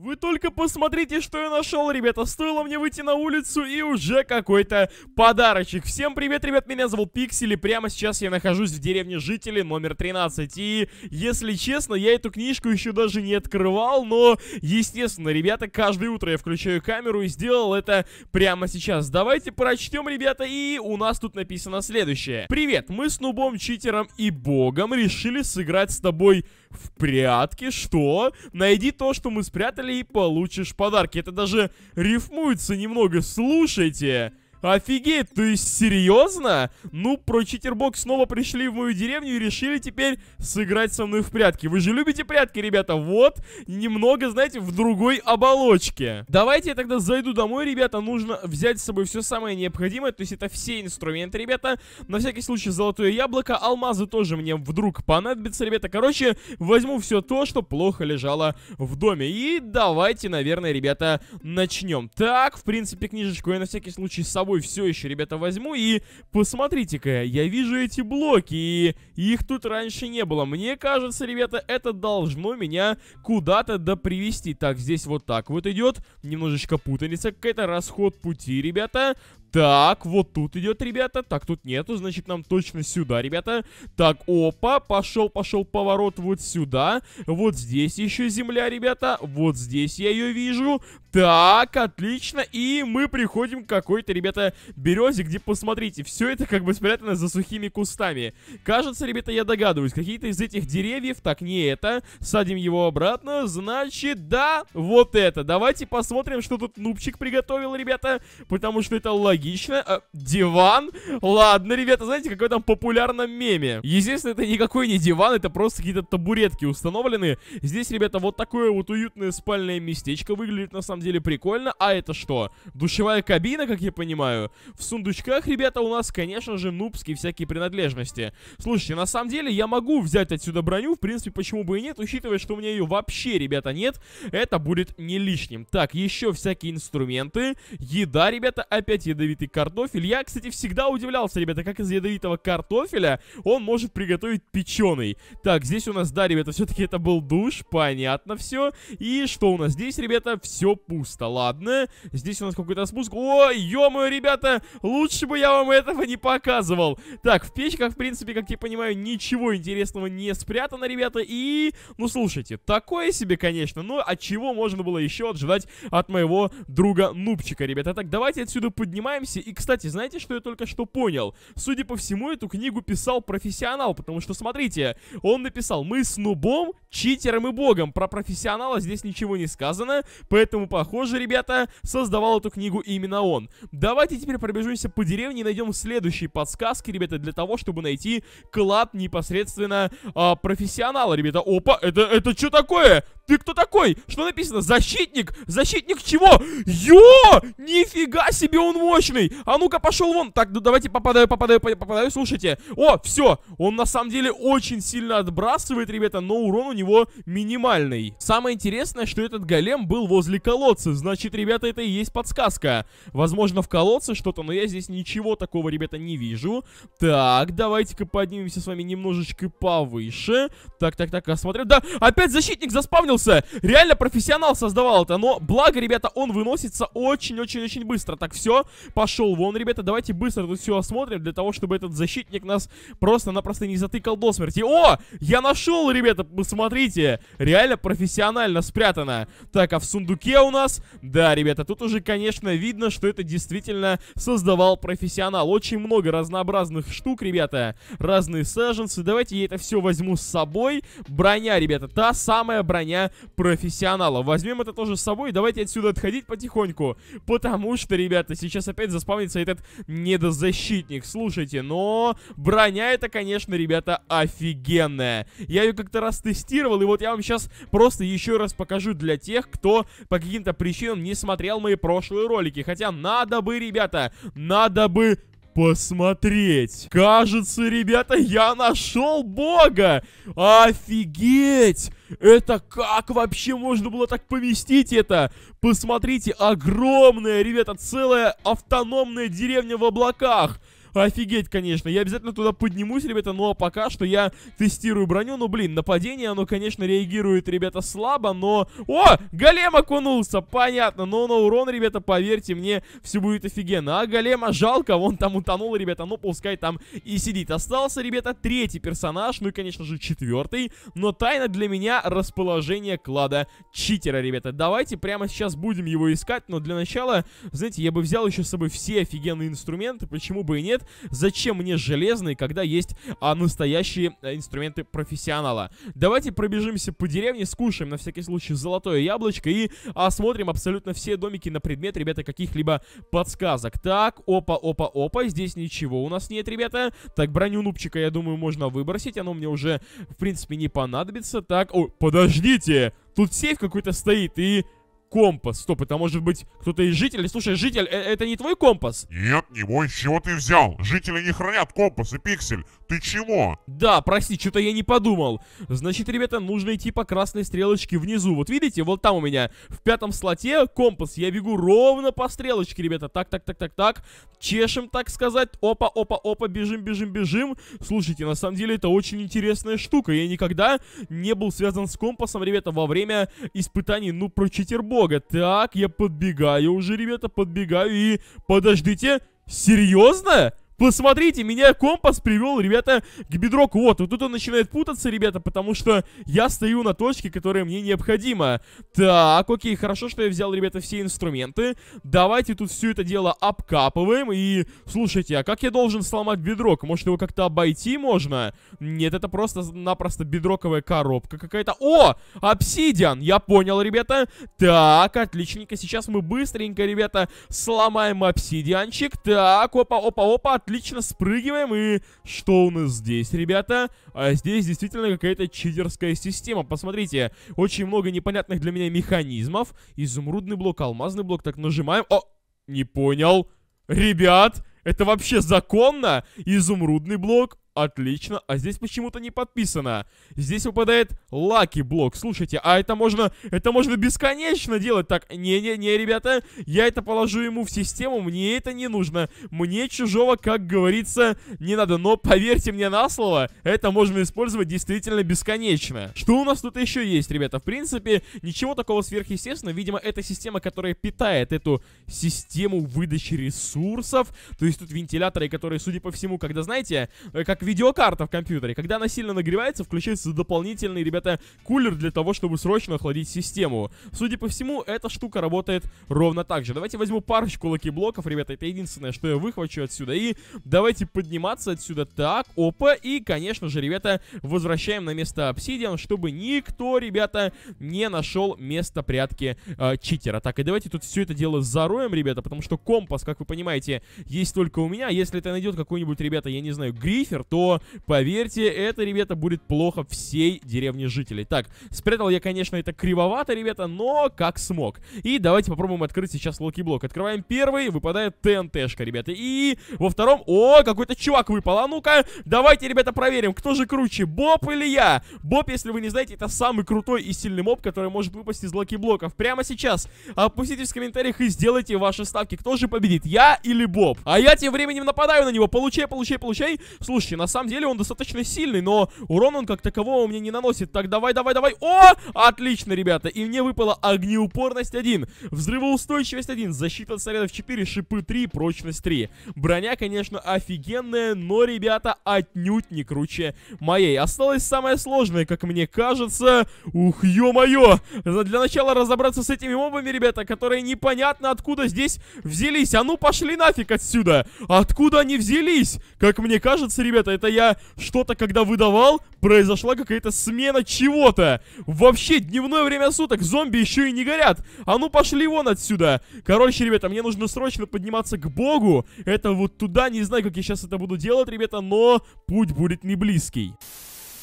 Вы только посмотрите, что я нашел, ребята. Стоило мне выйти на улицу и уже какой-то подарочек. Всем привет, ребят, меня зовут Пиксель, и прямо сейчас я нахожусь в деревне жителей номер 13. И, если честно, я эту книжку еще даже не открывал, но, естественно, ребята, каждое утро я включаю камеру и сделал это прямо сейчас. Давайте прочтем, ребята, и у нас тут написано следующее. Привет, мы с Нубом, Читером и Богом решили сыграть с тобой в прятки? Что? Найди то, что мы спрятали и получишь подарки. Это даже рифмуется немного. Слушайте. Офигеть, то есть серьезно? Ну, про читербокс снова пришли в мою деревню и решили теперь сыграть со мной в прятки. Вы же любите прятки, ребята? Вот, немного, знаете, в другой оболочке. Давайте я тогда зайду домой, ребята. Нужно взять с собой все самое необходимое. То есть это все инструменты, ребята. На всякий случай золотое яблоко. Алмазы тоже мне вдруг понадобятся, ребята. Короче, возьму все то, что плохо лежало в доме. И давайте, наверное, ребята, начнем. Так, в принципе, книжечку я на всякий случай с собой собой все еще, ребята, возьму. И посмотрите-ка, я вижу эти блоки, и их тут раньше не было. Мне кажется, ребята, это должно меня куда-то да привести. Так, здесь вот так вот идет. Немножечко путаница какая-то, расход пути, ребята. Так, вот тут идет, ребята. Так, тут нету, значит, нам точно сюда, ребята. Так, опа, пошел, пошел поворот вот сюда. Вот здесь еще земля, ребята. Вот здесь я ее вижу. Так, отлично. И мы приходим к какой-то, ребята, березе, где, посмотрите, все это как бы спрятано за сухими кустами. Кажется, ребята, я догадываюсь, какие-то из этих деревьев, так, не это. Садим его обратно, значит, да, вот это. Давайте посмотрим, что тут нубчик приготовил, ребята, потому что это логично логично. А, диван? Ладно, ребята, знаете, какой там популярном меме. Естественно, это никакой не диван, это просто какие-то табуретки установлены. Здесь, ребята, вот такое вот уютное спальное местечко выглядит на самом деле прикольно. А это что? Душевая кабина, как я понимаю. В сундучках, ребята, у нас, конечно же, нубские всякие принадлежности. Слушайте, на самом деле я могу взять отсюда броню, в принципе, почему бы и нет, учитывая, что у меня ее вообще, ребята, нет. Это будет не лишним. Так, еще всякие инструменты. Еда, ребята, опять ядовитые ядовитый картофель. Я, кстати, всегда удивлялся, ребята, как из ядовитого картофеля он может приготовить печеный. Так, здесь у нас, да, ребята, все-таки это был душ, понятно все. И что у нас здесь, ребята? Все пусто, ладно. Здесь у нас какой-то спуск. Ой, ё ребята, лучше бы я вам этого не показывал. Так, в печках, в принципе, как я понимаю, ничего интересного не спрятано, ребята. И, ну, слушайте, такое себе, конечно, но от чего можно было еще ожидать от моего друга Нубчика, ребята. Так, давайте отсюда поднимаем занимаемся. И, кстати, знаете, что я только что понял? Судя по всему, эту книгу писал профессионал, потому что, смотрите, он написал «Мы с нубом, читером и богом». Про профессионала здесь ничего не сказано, поэтому, похоже, ребята, создавал эту книгу именно он. Давайте теперь пробежимся по деревне и найдем следующие подсказки, ребята, для того, чтобы найти клад непосредственно а, профессионала, ребята. Опа, это, это что такое? Ты кто такой? Что написано? Защитник? Защитник чего? Йо! Нифига себе он мощный! А ну-ка, пошел вон! Так, ну давайте попадаю, попадаю, попадаю, слушайте. О, все! Он на самом деле очень сильно отбрасывает, ребята, но урон у него минимальный. Самое интересное, что этот голем был возле колодца. Значит, ребята, это и есть подсказка. Возможно, в колодце что-то, но я здесь ничего такого, ребята, не вижу. Так, давайте-ка поднимемся с вами немножечко повыше. Так, так, так, осмотрим. Да, опять защитник заспавнился! Реально профессионал создавал это. Но, благо, ребята, он выносится очень-очень-очень быстро. Так, все, пошел вон, ребята. Давайте быстро тут все осмотрим, для того, чтобы этот защитник нас просто-напросто не затыкал до смерти. О, я нашел, ребята, посмотрите. Реально профессионально спрятано. Так, а в сундуке у нас... Да, ребята, тут уже, конечно, видно, что это действительно создавал профессионал. Очень много разнообразных штук, ребята. Разные саженцы. Давайте я это все возьму с собой. Броня, ребята, та самая броня профессионала. Возьмем это тоже с собой. Давайте отсюда отходить потихоньку. Потому что, ребята, сейчас опять заспавнится этот недозащитник. Слушайте, но броня это, конечно, ребята, офигенная. Я ее как-то раз тестировал, и вот я вам сейчас просто еще раз покажу для тех, кто по каким-то причинам не смотрел мои прошлые ролики. Хотя надо бы, ребята, надо бы посмотреть. Кажется, ребята, я нашел бога. Офигеть! Это как вообще можно было так поместить это? Посмотрите, огромная, ребята, целая автономная деревня в облаках. Офигеть, конечно. Я обязательно туда поднимусь, ребята, а пока что я тестирую броню. Ну, блин, нападение, оно, конечно, реагирует, ребята, слабо, но... О, голем окунулся, понятно. Но на урон, ребята, поверьте мне, все будет офигенно. А голема жалко, вон там утонул, ребята, ну пускай там и сидит. Остался, ребята, третий персонаж, ну и, конечно же, четвертый. Но тайна для меня расположение клада читера, ребята. Давайте прямо сейчас будем его искать, но для начала, знаете, я бы взял еще с собой все офигенные инструменты, почему бы и нет. Зачем мне железные, когда есть а, настоящие а, инструменты профессионала? Давайте пробежимся по деревне, скушаем на всякий случай золотое яблочко и осмотрим абсолютно все домики на предмет, ребята, каких-либо подсказок. Так, опа, опа, опа, здесь ничего у нас нет, ребята. Так, броню нубчика, я думаю, можно выбросить, оно мне уже, в принципе, не понадобится. Так, о, подождите, тут сейф какой-то стоит и компас. Стоп, это может быть кто-то из жителей. Слушай, житель, э это не твой компас? Нет, не мой. С чего ты взял? Жители не хранят компасы, Пиксель. Ты чего? Да, прости, что-то я не подумал. Значит, ребята, нужно идти по красной стрелочке внизу. Вот видите, вот там у меня в пятом слоте компас. Я бегу ровно по стрелочке, ребята. Так, так, так, так, так. Чешем, так сказать. Опа, опа, опа, бежим, бежим, бежим. Слушайте, на самом деле это очень интересная штука. Я никогда не был связан с компасом, ребята, во время испытаний, ну, про читербол бога. Так, я подбегаю уже, ребята, подбегаю и... Подождите, серьезно? Посмотрите, меня компас привел, ребята, к бедроку. Вот, вот тут он начинает путаться, ребята, потому что я стою на точке, которая мне необходима. Так, окей, хорошо, что я взял, ребята, все инструменты. Давайте тут все это дело обкапываем. И, слушайте, а как я должен сломать бедрок? Может, его как-то обойти можно? Нет, это просто-напросто бедроковая коробка какая-то. О, обсидиан, я понял, ребята. Так, отличненько. Сейчас мы быстренько, ребята, сломаем обсидианчик. Так, опа-опа-опа, отлично, спрыгиваем. И что у нас здесь, ребята? А здесь действительно какая-то читерская система. Посмотрите, очень много непонятных для меня механизмов. Изумрудный блок, алмазный блок. Так, нажимаем. О, не понял. Ребят, это вообще законно? Изумрудный блок, Отлично. А здесь почему-то не подписано. Здесь выпадает лаки блок. Слушайте, а это можно... Это можно бесконечно делать. Так, не-не-не, ребята. Я это положу ему в систему. Мне это не нужно. Мне чужого, как говорится, не надо. Но поверьте мне на слово, это можно использовать действительно бесконечно. Что у нас тут еще есть, ребята? В принципе, ничего такого сверхъестественного. Видимо, это система, которая питает эту систему выдачи ресурсов. То есть тут вентиляторы, которые, судя по всему, когда, знаете, э, как видеокарта в компьютере. Когда она сильно нагревается, включается дополнительный, ребята, кулер для того, чтобы срочно охладить систему. Судя по всему, эта штука работает ровно так же. Давайте возьму парочку lucky блоков, ребята, это единственное, что я выхвачу отсюда. И давайте подниматься отсюда так, опа, и, конечно же, ребята, возвращаем на место обсидиан, чтобы никто, ребята, не нашел место прятки э, читера. Так, и давайте тут все это дело зароем, ребята, потому что компас, как вы понимаете, есть только у меня. Если это найдет какой-нибудь, ребята, я не знаю, грифер, то то, поверьте, это, ребята, будет плохо всей деревне жителей. Так, спрятал я, конечно, это кривовато, ребята, но как смог. И давайте попробуем открыть сейчас lucky block. Открываем первый, выпадает TNT шка, ребята. И во втором, о, какой-то чувак выпал. А ну-ка, давайте, ребята, проверим, кто же круче, Боб или я? Боб, если вы не знаете, это самый крутой и сильный моб, который может выпасть из локи-блоков. Прямо сейчас опуститесь в комментариях и сделайте ваши ставки. Кто же победит, я или Боб? А я тем временем нападаю на него. Получай, получай, получай. Слушайте, на самом деле он достаточно сильный, но урон он как такового мне не наносит. Так, давай, давай, давай. О! Отлично, ребята. И мне выпала огнеупорность 1, взрывоустойчивость 1, защита от снарядов 4, шипы 3, прочность 3. Броня, конечно, офигенная, но, ребята, отнюдь не круче моей. Осталось самое сложное, как мне кажется. Ух, ё-моё! Для начала разобраться с этими мобами, ребята, которые непонятно откуда здесь взялись. А ну, пошли нафиг отсюда! Откуда они взялись? Как мне кажется, ребята, это я что-то когда выдавал, произошла какая-то смена чего-то. Вообще, дневное время суток, зомби еще и не горят. А ну пошли вон отсюда. Короче, ребята, мне нужно срочно подниматься к богу. Это вот туда, не знаю, как я сейчас это буду делать, ребята, но путь будет не близкий.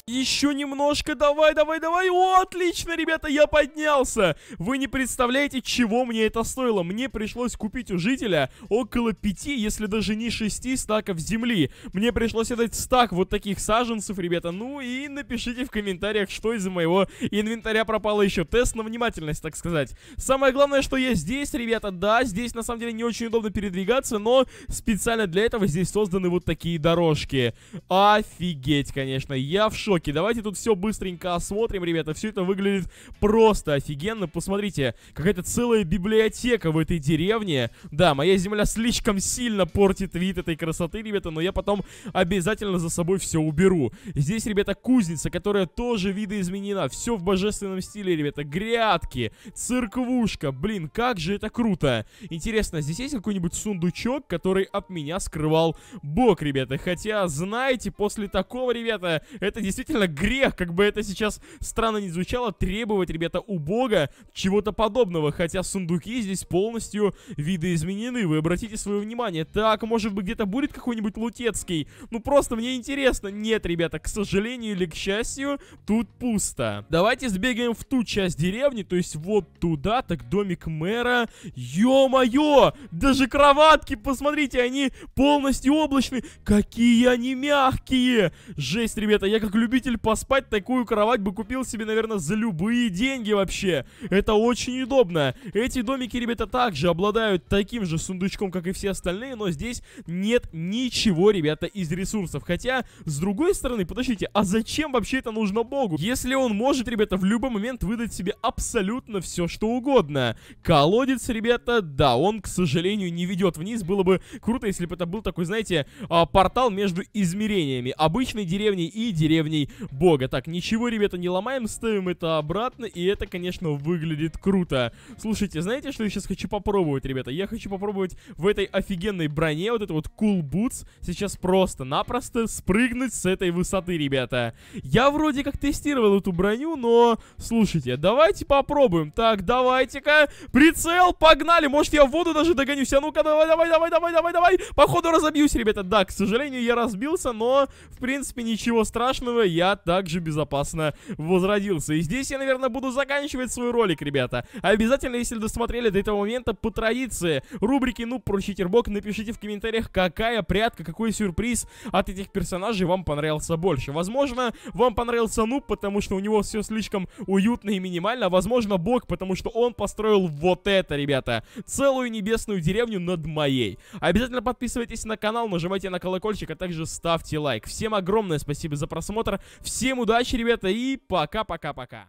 Еще немножко, давай, давай, давай. О, отлично, ребята, я поднялся. Вы не представляете, чего мне это стоило. Мне пришлось купить у жителя около пяти, если даже не шести стаков земли. Мне пришлось отдать стак вот таких саженцев, ребята. Ну и напишите в комментариях, что из моего инвентаря пропало еще. Тест на внимательность, так сказать. Самое главное, что я здесь, ребята, да, здесь на самом деле не очень удобно передвигаться, но специально для этого здесь созданы вот такие дорожки. Офигеть, конечно, я в шоке. Давайте тут все быстренько осмотрим, ребята. Все это выглядит просто офигенно. Посмотрите, какая-то целая библиотека в этой деревне. Да, моя земля слишком сильно портит вид этой красоты, ребята, но я потом обязательно за собой все уберу. Здесь, ребята, кузница, которая тоже видоизменена. Все в божественном стиле, ребята. Грядки, церквушка. Блин, как же это круто. Интересно, здесь есть какой-нибудь сундучок, который от меня скрывал бог, ребята? Хотя, знаете, после такого, ребята, это действительно грех, как бы это сейчас странно не звучало, требовать, ребята, у бога чего-то подобного. Хотя сундуки здесь полностью видоизменены. Вы обратите свое внимание. Так, может быть, где-то будет какой-нибудь лутецкий? Ну, просто мне интересно. Нет, ребята, к сожалению или к счастью, тут пусто. Давайте сбегаем в ту часть деревни, то есть вот туда, так домик мэра. Ё-моё! Даже кроватки, посмотрите, они полностью облачные. Какие они мягкие! Жесть, ребята, я как любитель поспать такую кровать бы купил себе, наверное, за любые деньги вообще. Это очень удобно. Эти домики, ребята, также обладают таким же сундучком, как и все остальные, но здесь нет ничего, ребята, из ресурсов. Хотя, с другой стороны, подождите, а зачем вообще это нужно богу? Если он может, ребята, в любой момент выдать себе абсолютно все, что угодно. Колодец, ребята, да, он, к сожалению, не ведет вниз. Было бы круто, если бы это был такой, знаете, а, портал между измерениями. Обычной деревней и деревней бога. Так, ничего, ребята, не ломаем, ставим это обратно, и это, конечно, выглядит круто. Слушайте, знаете, что я сейчас хочу попробовать, ребята? Я хочу попробовать в этой офигенной броне, вот это вот Cool Boots, сейчас просто-напросто спрыгнуть с этой высоты, ребята. Я вроде как тестировал эту броню, но, слушайте, давайте попробуем. Так, давайте-ка, прицел, погнали, может я в воду даже догонюсь, а ну-ка, давай, давай, давай, давай, давай, давай, походу разобьюсь, ребята. Да, к сожалению, я разбился, но, в принципе, ничего страшного, я также безопасно возродился. И здесь я, наверное, буду заканчивать свой ролик, ребята. Обязательно, если досмотрели до этого момента, по традиции, рубрики «Ну, про читербок», напишите в комментариях, какая прятка, какой сюрприз от этих персонажей вам понравился больше. Возможно, вам понравился Нуб, потому что у него все слишком уютно и минимально. Возможно, Бог, потому что он построил вот это, ребята. Целую небесную деревню над моей. Обязательно подписывайтесь на канал, нажимайте на колокольчик, а также ставьте лайк. Всем огромное спасибо за просмотр. Всем удачи, ребята, и пока-пока-пока.